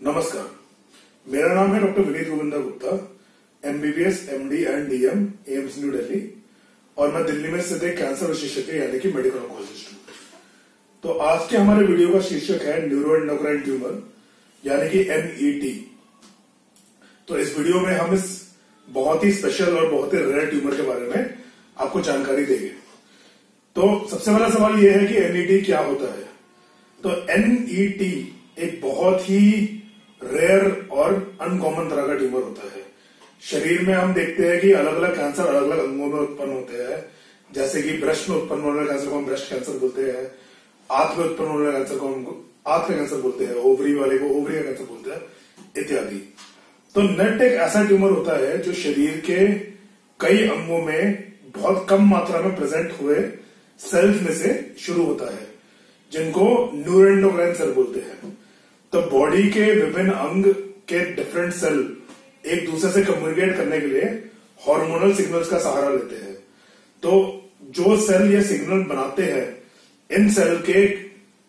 नमस्कार। मेरा नाम है doctor Vineet Govinda Gupta MBBS MD and DM AIIMS New Delhi और मैं दिल्ली में स्थित एक कैंसर विशेषज्ञ यानी कि मेडिकल ऑन्कोलॉजिस्ट हूँ। तो आज के हमारे वीडियो का शीर्षक है न्यूरो एंडोक्राइन ट्यूमर यानी कि एनईटी तो इस वीडियो में हम इस बहुत ही स्पेशल और बहुत ही रेयर ट्यूमर के बारे में आपको जानकारी देंगे। तो सबसे पहला सवाल यह है कि एनईटी क्या होता है? तो एनईटी एक बहुत ही रेयर और अनकॉमन तरह का ट्यूमर होता है। शरीर में हम देखते हैं कि अलग अलग कैंसर अलग अलग अंगों में उत्पन्न होते हैं। जैसे कि ब्रेस्ट में उत्पन्न होने वाले कैंसर को हम ब्रेस्ट कैंसर बोलते हैं। आंत में उत्पन्न होने वाले कैंसर को हम आंत का कैंसर बोलते हैं। ओवरी वाले को ओवरी का कैंसर बोलते हैं, इत्यादि। तो नेट एक ऐसा ट्यूमर होता है जो शरीर के कई अंगों में बहुत कम मात्रा में प्रेजेंट हुए सेल्स में से शुरू होता है, जिनको न्यूरेंडोक्राइन सेल बोलते हैं। तो बॉडी के विभिन्न अंग के डिफरेंट सेल एक दूसरे से कम्युनिकेट करने के लिए हार्मोनल सिग्नल्स का सहारा लेते हैं। तो जो सेल ये सिग्नल बनाते हैं, इन सेल के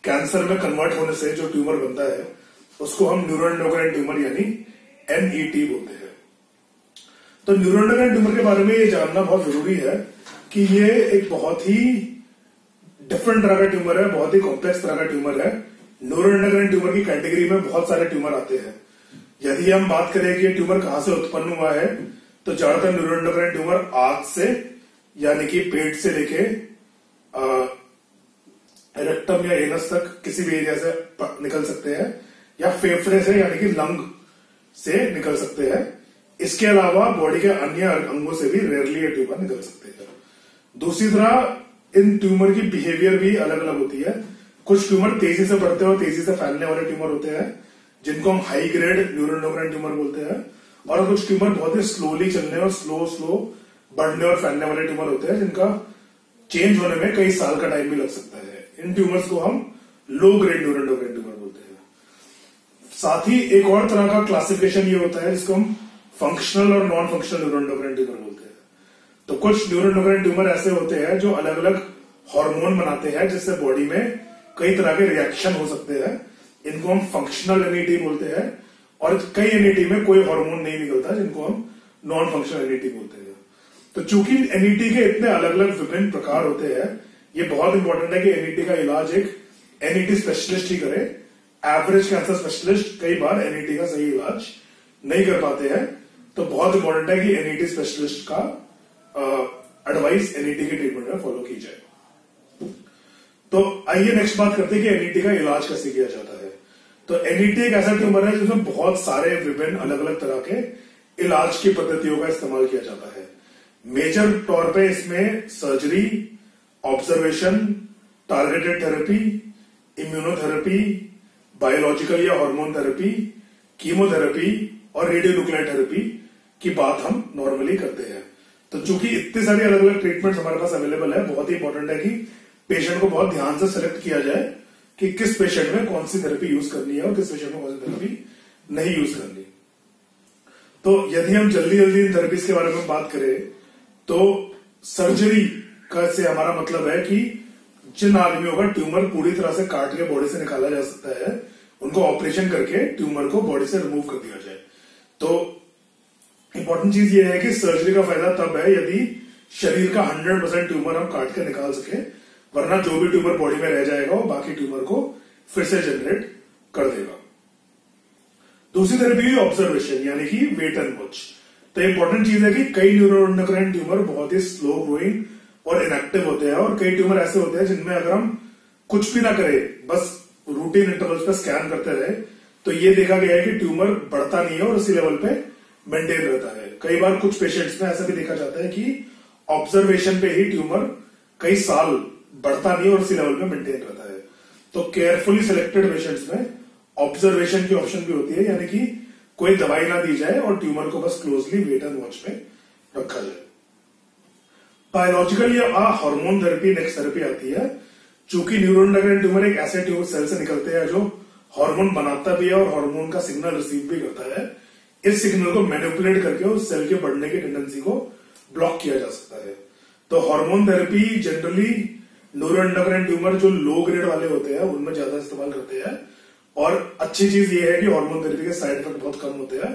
कैंसर में कन्वर्ट होने से जो ट्यूमर बनता है, उसको हम न्यूरोएंडोक्राइन ट्यूमर यानी एनईटी बोलते हैं। तो न्यूरोएंडोक्राइन ट्यूमर के बारे में ये जानना बहुत ज़रूरी है कि ये एक बहुत ही डिफरेंट तरह का ट्यूमर है, बहुत ही कॉम्प्लेक्स तरह का ट्यूमर है। न्यूरोएंडोक्राइन ट्यूमर की कैटेगरी में बहुत सारे ट्यूमर आते हैं। यदि हम बात करें कि ट्यूमर कहाँ से उत्पन्न हुआ है तो ज़्यादातर न्यूरोएंडोक्राइन ट्यूमर आग से, यानी कि पेट से लेके रेक्टम या एनस तक किसी भी एरिया से निकल सकते हैं, या फेफड़े से, यानी कि लंग से निकल सकते हैं। इसके अलावा बॉडी के अन्य अंगों से भी रेयरली ये ट्यूमर निकल सकते हैं। दूसरी तरह, इन ट्यूमर की बिहेवियर भी अलग अलग होती है। कुछ ट्यूमर तेज़ी से बढ़ते और तेज़ी से फैलने वाले ट्यूमर होते हैं, जिनको हम हाई ग्रेड न्यूरोनोग्राइन ट्यूमर बोलते हैं, और कुछ ट्यूमर बहुत ही स्लोली चलने और स्लो स्लो बढ़ने और फैलने वाले ट्यूमर होते हैं, जिनका चेंज होने में कई साल का टाइम भी लग सकता है। इन ट्यूमर्स को हम लो ग्रेड न्यूरोनोग्राइन ट्यूमर बोलते हैं। साथ ही एक और तरह का क्लासिफिकेशन ये होता है, जिसको हम फंक्शनल और नॉन फंक्शनल न्यूरोनोग्राइन ट्यूमर बोलते हैं। तो कुछ न्यूरोनोग्राइन ट्यूमर ऐसे होते हैं, जो अलग अलग हार्मोन बनाते हैं, जिससे बॉडी में कई तरह के रिएक्शन हो सकते हैं। इनको हम फंक्शनल एनईटी बोलते हैं और कई एनईटी में कोई हार्मोन नहीं निकलता जिनको हम नॉन फंक्शनल एनईटी बोलते हैं। तो चूँकि एनईटी के इतने अलग अलग विभिन्न प्रकार होते हैं, ये बहुत इंपॉर्टेंट है कि एनईटी का इलाज एक एनईटी स्पेशलिस्ट ही करे। एवरेज कैंसर स्पेशलिस्ट कई बार एनईटी का सही इलाज नहीं कर पाते हैं। तो बहुत इंपॉर्टेंट है कि एनईटी स्पेशलिस्ट का एडवाइस एनईटी के ट्रीटमेंट में फॉलो की जाए। आइए नेक्स्ट बात करते हैं कि एनईटी का इलाज कैसे किया जाता है। तो एनईटी एक ऐसा ट्यूमर है जिसमें बहुत सारे विभिन्न अलग अलग तरह के इलाज की पद्धतियों का इस्तेमाल किया जाता है। मेजर तौर पे इसमें surgery observation targeted therapy immunotherapy biological या हार्मोन थेरेपी कीमोथेरेपी और रेडियोन्यूक्लियर थेरेपी की बात हम नॉर्मली करते हैं। तो चूँकि इतने सारी अलग अलग ट्रीटमेंट हमारे पास अवेलेबल है, बहुत ही इंपॉर्टेंट है कि पेशेंट को बहुत ध्यान से सिलेक्ट किया जाए कि किस पेशेंट में कौन सी थेरेपी यूज़ करनी है और किस पेशेंट में कौन सी थेरेपी नहीं यूज़ करनी। तो यदि हम जल्दी जल्दी इन थेरेपीज के बारे में बात करें तो सर्जरी का से हमारा मतलब है कि जिन आदमियों का ट्यूमर पूरी तरह से काट के बॉडी से निकाला जा सकता है, उनको ऑपरेशन करके ट्यूमर को बॉडी से रिमूव कर दिया जाए। तो इंपॉर्टेंट चीज़ ये है कि सर्जरी का फ़ायदा तब है यदि शरीर का 100 परसेंट ट्यूमर हम काट के निकाल सके वरना जो भी ट्यूमर बॉडी में रह जाएगा, वो बाकी ट्यूमर को फिर से जनरेट कर देगा। दूसरी थेरेपी ऑब्जर्वेशन यानी कि वेट एंड वॉच तो इंपॉर्टेंट चीज़ है कि कई न्यूरोनोक्राइन ट्यूमर बहुत ही स्लो ग्रोइंग और इनएक्टिव होते हैं और कई ट्यूमर ऐसे होते हैं जिनमें अगर हम कुछ भी ना करें, बस रूटीन इंटरवल्स पे स्कैन करते रहे तो ये देखा गया है कि ट्यूमर बढ़ता नहीं है और उसी लेवल पे मेंटेन रहता है। कई बार कुछ पेशेंट्स में ऐसा भी देखा जाता है कि ऑब्जर्वेशन पे ही ट्यूमर कई साल बढ़ता नहीं और इसी लेवल में मेंटेन रहता है। तो केयरफुली सिलेक्टेड पेशेंट्स में ऑब्जर्वेशन की ऑप्शन भी होती है, यानी कि कोई दवाई ना दी जाए और ट्यूमर को बस क्लोजली वेट एंड वॉच में रखा जाए। बायोलॉजिकल या हार्मोन थेरेपी नेक्स्ट थेरेपी आती है। चूँकि न्यूरोन ट्यूमर एक ऐसे ट्यूमर सेल से निकलते हैं, जो हार्मोन बनाता भी है और हार्मोन का सिग्नल रिसीव भी करता है, इस सिग्नल को मैनिपुलेट करके उस सेल के बढ़ने की टेंडेंसी को ब्लॉक किया जा सकता है। तो hormone therapy generally neuroendocrine tumour जो लो ग्रेड वाले होते हैं, उनमें ज़्यादा इस्तेमाल करते हैं। और अच्छी चीज़ ये है कि हार्मोन थेरेपी के साइड इफ़ेक्ट बहुत कम होते हैं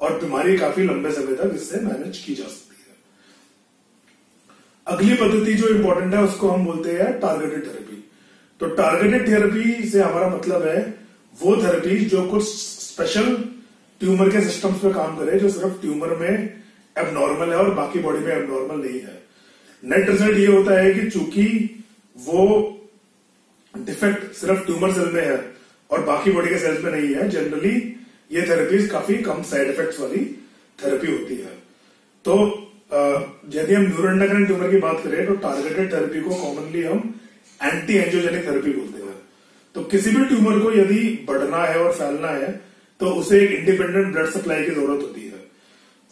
और बीमारी काफ़ी लंबे समय तक इससे मैनेज की जा सकती है। अगली पद्धति जो इंपॉर्टेंट है, उसको हम बोलते हैं टारगेटेड थेरेपी तो टारगेटेड थेरेपी से हमारा मतलब है, वो थेरेपी जो कुछ स्पेशल ट्यूमर के सिस्टम्स पे काम करे, जो सिर्फ़ ट्यूमर में एबनॉर्मल है और बाकी बॉडी में एबनॉर्मल नहीं है। नेट रिज़ल्ट ये होता है कि चूँकि वो डिफेक्ट सिर्फ़ ट्यूमर सेल में है और बाकी बॉडी के सेल्स में नहीं है. जनरली ये थेरेपीज काफ़ी कम साइड इफेक्ट्स वाली थेरेपी होती है. तो यदि हम न्यूरोएंडोक्राइन ट्यूमर की बात करें तो टारगेटेड थेरेपी को कॉमनली हम एंटी एंजियोजेनिक थेरेपी बोलते हैं. तो किसी भी ट्यूमर को यदि बढ़ना है और फैलना है तो उसे एक इंडिपेंडेंट ब्लड सप्लाई की ज़रूरत होती है.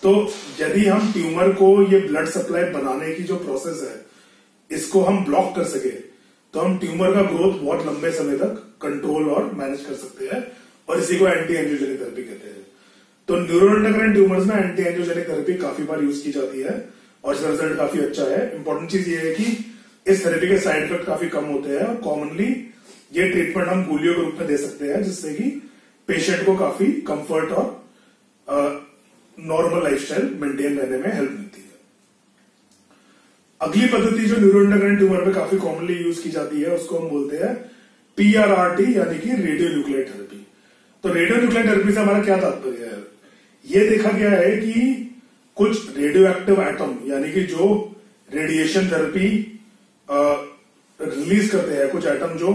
तो यदि हम ट्यूमर को ये ब्लड सप्लाई बनाने की जो प्रोसेस है इसको हम ब्लॉक कर सके तो हम ट्यूमर का ग्रोथ बहुत लंबे समय तक कंट्रोल और मैनेज कर सकते हैं। और इसी को एंटी एंजियोजेनिक थेरेपी कहते हैं। तो न्यूरोएंडोक्राइन ट्यूमर्स में एंटी एंजियोजेनिक थेरेपी काफ़ी बार यूज़ की जाती है, और इसका रिज़ल्ट काफ़ी अच्छा है। इंपॉर्टेंट चीज़ ये है कि इस थेरेपी के साइड इफ़ेक्ट काफ़ी कम होते हैं, और कॉमनली ये ट्रीटमेंट हम गोलियों के रूप में दे सकते हैं, जिससे कि पेशेंट को काफ़ी कंफर्ट और नॉर्मल लाइफस्टाइल मेंटेन रहने में हेल्प मिलती है। अगली पद्धति जो न्यूरोएंडोक्राइन ट्यूमर में काफ़ी कॉमनली यूज़ की जाती है, उसको हम बोलते हैं पीआरआरटी यानी कि रेडियो न्यूक्लियर थेरेपी तो रेडियो न्यूक्लियर थेरेपी से हमारा क्या तात्पर्य है? ये देखा गया है कि कुछ रेडियो एक्टिव एटम यानी कि जो रेडिएशन थेरेपी रिलीज़ करते हैं, कुछ एटम जो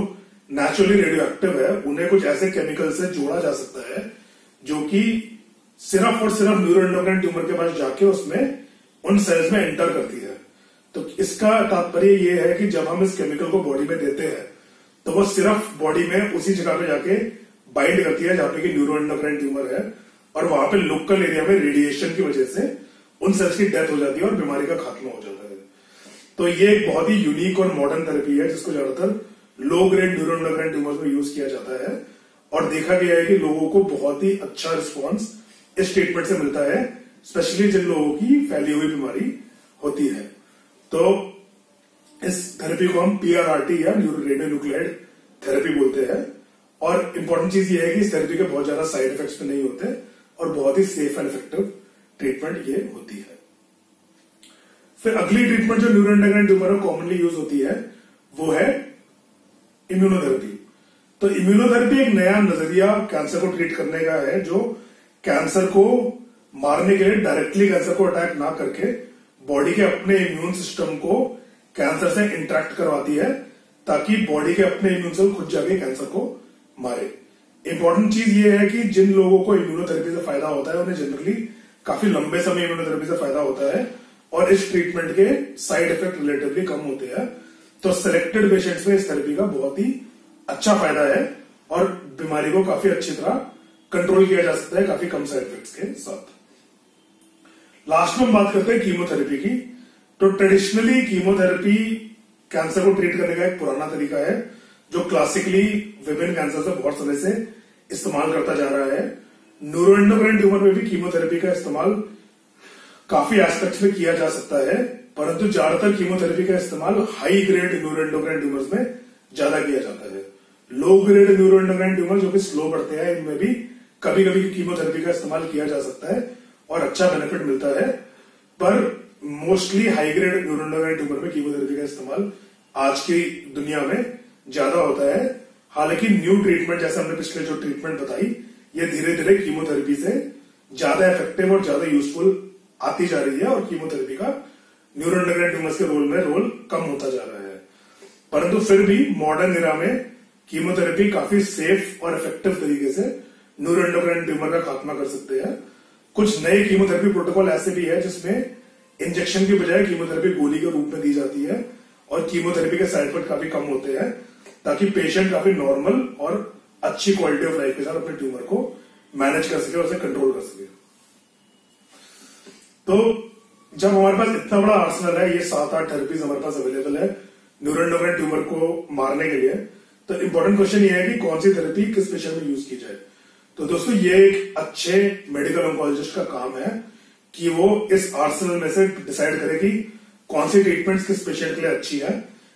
नेचुरली रेडियो एक्टिव है, उन्हें कुछ ऐसे केमिकल से जोड़ा जा सकता है, जो कि सिर्फ़ और सिर्फ़ न्यूरोएंडोक्राइन ट्यूमर के पास जाके उसमें उन सेल्स में एंटर करती है। तो इसका तात्पर्य यह है कि जब हम इस केमिकल को बॉडी में देते हैं तो वो सिर्फ़ बॉडी में उसी जगह पे जाके बाइंड करती है जहाँ पे कि न्यूरोएंडोक्राइन ट्यूमर है, और वहाँ पे लोकल एरिया में रेडिएशन की वजह से उन सेल्स की डेथ हो जाती है और बीमारी का खात्मा हो जाता है। तो ये एक बहुत ही यूनिक और मॉडर्न थेरेपी है, जिसको ज़्यादातर लो ग्रेड न्यूरोएंडोक्राइन ट्यूमर्स में यूज़ किया जाता है, और देखा गया है कि लोगों को बहुत ही अच्छा रिस्पॉन्स इस ट्रीटमेंट से मिलता है स्पेशली जिन लोगों की फैली हुई बीमारी होती है। तो इस थेरेपी को हम पीआरआरटी या न्यूरो रेडियो न्यूक्लियाइड थेरेपी बोलते हैं। और इंपॉर्टेंट चीज़ ये है कि इस थेरेपी के बहुत ज़्यादा साइड इफेक्ट्स नहीं होते और बहुत ही सेफ़ एंड इफ़ेक्टिव ट्रीटमेंट ये होती है। फिर अगली ट्रीटमेंट जो न्यूरोएंडोक्राइन ट्यूमर में कॉमनली यूज़ होती है, वो है इम्यूनोथेरेपी तो इम्यूनोथेरेपी एक नया नज़रिया कैंसर को ट्रीट करने का है, जो कैंसर को मारने के लिए डायरेक्टली कैंसर को अटैक ना करके बॉडी के अपने इम्यून सिस्टम को कैंसर से इंटरेक्ट करवाती है, ताकि बॉडी के अपने इम्यून सेल खुद जाके कैंसर को मारे। इंपॉर्टेंट चीज़ ये है कि जिन लोगों को इम्यूनोथेरेपी से फ़ायदा होता है, उन्हें जनरली काफ़ी लंबे समय इम्यूनोथेरेपी से फ़ायदा होता है, और इस ट्रीटमेंट के साइड इफ़ेक्ट रिलेटिवली कम होते हैं। तो सिलेक्टेड पेशेंट्स में इस थेरेपी का बहुत ही अच्छा फ़ायदा है, और बीमारी को काफ़ी अच्छी तरह कंट्रोल किया जा सकता है, काफ़ी कम साइड इफेक्ट्स के साथ। लास्ट में हम बात करते हैं कीमोथेरेपी की। तो ट्रेडिशनली कीमोथेरेपी कैंसर को ट्रीट करने का एक पुराना तरीका है, जो क्लासिकली विभिन्न कैंसर से बहुत समय से इस्तेमाल करता जा रहा है। न्यूरोएंडोक्राइन ट्यूमर में भी कीमोथेरेपी का इस्तेमाल काफ़ी एस्पेक्ट्स में किया जा सकता है, परंतु ज़्यादातर कीमोथेरेपी का इस्तेमाल हाई ग्रेड न्यूरोएंडोक्राइन ट्यूमर्स में ज़्यादा किया जाता है। लो ग्रेड न्यूरोएंडोक्राइन ट्यूमर जो कि स्लो बढ़ते हैं, इनमें भी कभी कभी कीमोथेरेपी का इस्तेमाल किया जा सकता है। और अच्छा बेनिफिट मिलता है, पर mostly high grade neuroendocrine tumour में कीमोथेरेपी का इस्तेमाल आज की दुनिया में ज़्यादा होता है। हालाँकि न्यू ट्रीटमेंट जैसे हमने पिछले जो ट्रीटमेंट बताई, ये धीरे धीरे कीमोथेरेपी से ज़्यादा इफ़ेक्टिव और ज़्यादा यूजफुल आती जा रही है और कीमोथेरेपी का न्यूरोनोराइन ट्यूमर्स के रोल में रोल कम होता जा रहा है। परंतु फिर भी मॉडर्न इरा में कीमोथेरेपी काफ़ी सेफ़ और इफ़ेक्टिव तरीके से न्यूरोएंडोक्राइन ट्यूमर का खात्मा कर सकते हैं। कुछ नए कीमोथेरेपी प्रोटोकॉल ऐसे भी है जिसमें इंजेक्शन की बजाय कीमोथेरेपी गोली के रूप में दी जाती है और कीमोथेरेपी के साइड इफ़ेक्ट काफ़ी कम होते हैं, ताकि पेशेंट काफ़ी नॉर्मल और अच्छी क्वालिटी ऑफ़ लाइफ के साथ अपने ट्यूमर को मैनेज कर सके और उसे कंट्रोल कर सके। तो जब हमारे पास इतना बड़ा आर्सनल है, ये सात आठ थेरेपीज हमारे पास अवेलेबल है न्यूरोएंडोक्राइन ट्यूमर को मारने के लिए तो इंपॉर्टेंट क्वेश्चन ये है कि कौन सी थेरेपी किस पेशेंट में यूज़ की जाए। तो दोस्तों, ये एक अच्छे मेडिकल ऑन्कोलॉजिस्ट का काम है कि वो इस आर्सेनल में से डिसाइड करे कि कौन सी ट्रीटमेंट किस पेशेंट के लिए अच्छी है।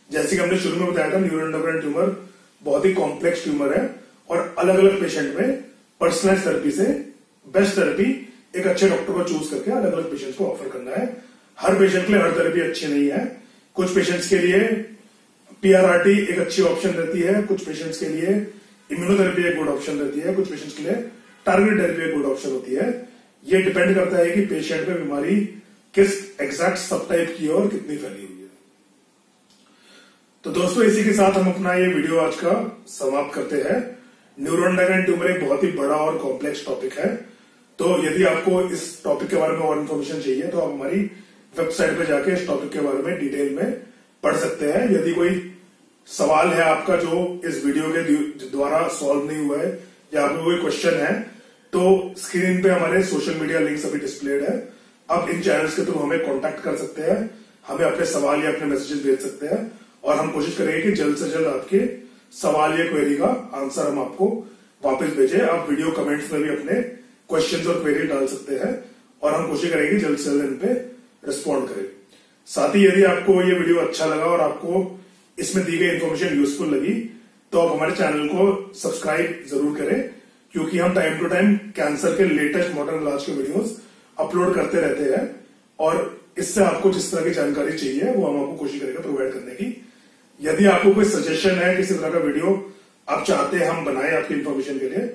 जैसे कि हमने शुरू में बताया था न्यूरोएंडोक्राइन ट्यूमर बहुत ही कॉम्प्लेक्स ट्यूमर है और अलग अलग पेशेंट में पर्सनलाइज थेरेपी से बेस्ट थेरेपी एक अच्छे डॉक्टर को चूज़ करके अलग अलग पेशेंट्स को ऑफ़र करना है। हर पेशेंट के लिए हर थेरेपी अच्छी नहीं है। कुछ पेशेंट्स के लिए पीआरआरटी एक अच्छी ऑप्शन रहती है, कुछ पेशेंट्स के लिए इम्यूनोथेरेपी एक गुड ऑप्शन रहती है, कुछ पेशेंट्स के लिए टारगेट थेरेपी एक गुड ऑप्शन होती है। ये डिपेंड करता है कि पेशेंट में बीमारी किस एग्जैक्ट सब टाइप की है और कितनी फैली हुई है। तो दोस्तों, इसी के साथ हम अपना ये वीडियो आज का समाप्त करते हैं। न्यूरोन ट्यूमर एक बहुत ही बड़ा और कॉम्प्लेक्स टॉपिक है। तो यदि आपको इस टॉपिक के बारे में और इन्फॉर्मेशन चाहिए तो आप हमारी वेबसाइट पर जाके इस टॉपिक के बारे में डिटेल में पढ़ सकते हैं। यदि कोई सवाल है आपका जो इस वीडियो के द्वारा सॉल्व नहीं हुआ है, या आपको कोई क्वेश्चन है। तो स्क्रीन पे हमारे सोशल मीडिया लिंक्स अभी डिस्प्लेड है। आप इन चैनल्स के थ्रू हमें कांटेक्ट कर सकते हैं। हमें अपने सवाल या अपने मैसेजेस भेज सकते हैं। और हम कोशिश करेंगे कि जल्द से जल्द आपके सवाल या क्वेरी का आंसर हम आपको वापस भेजें। आप वीडियो कमेंट्स में भी अपने क्वेश्चंस और क्वेरी डाल सकते हैं। और हम कोशिश करेंगे जल्द से जल्द इन पे रिस्पॉन्ड करें। साथ ही यदि आपको ये वीडियो अच्छा लगा और आपको इसमें दी गई इन्फॉर्मेशन यूजफुल लगी तो आप हमारे चैनल को सब्सक्राइब ज़रूर करें, क्योंकि हम टाइम टू टाइम कैंसर के लेटेस्ट मॉडर्न इलाज के वीडियोस अपलोड करते रहते हैं, और इससे आपको जिस तरह की जानकारी चाहिए, वो हम आपको कोशिश करेंगे प्रोवाइड करने की। यदि आपको कोई सजेशन है किसी तरह का वीडियो आप चाहते हैं हम बनाए आपकी इन्फॉर्मेशन के लिए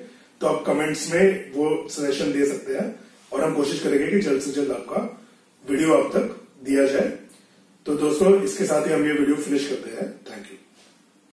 तो आप कमेंट्स में वो सजेशन दे सकते हैं, और हम कोशिश करेंगे कि जल्द से जल्द आपका वीडियो आप तक दिया जाए। तो दोस्तों इसके साथ ही हम ये वीडियो फिनिश करते हैं. Thank you